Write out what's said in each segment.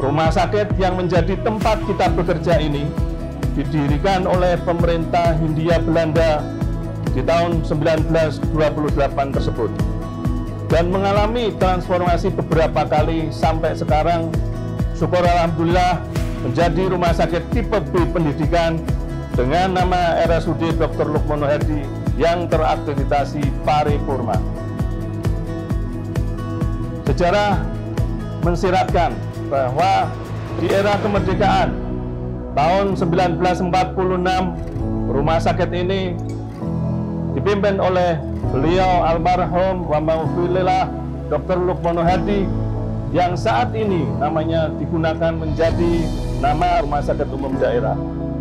rumah sakit yang menjadi tempat kita bekerja ini didirikan oleh pemerintah Hindia Belanda di tahun 1928 tersebut dan mengalami transformasi beberapa kali sampai sekarang syukur Alhamdulillah menjadi rumah sakit tipe B pendidikan dengan nama RSUD Dr. Lukmono Hadi yang terakreditasi paripurna. Sejarah mensiratkan bahwa di era kemerdekaan tahun 1946 rumah sakit ini dipimpin oleh beliau almarhum wa maufilillah Dr. Lukmono Hadi yang saat ini namanya digunakan menjadi nama Rumah Sakit Umum Daerah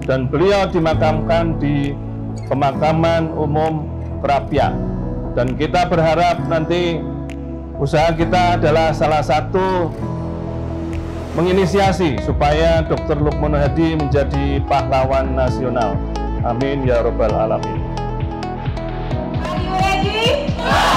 dan beliau dimakamkan di pemakaman umum Kerapia dan kita berharap nanti usaha kita adalah salah satu menginisiasi supaya Dr. Lukman Hadi menjadi pahlawan nasional. Amin ya robbal alamin. Are you ready?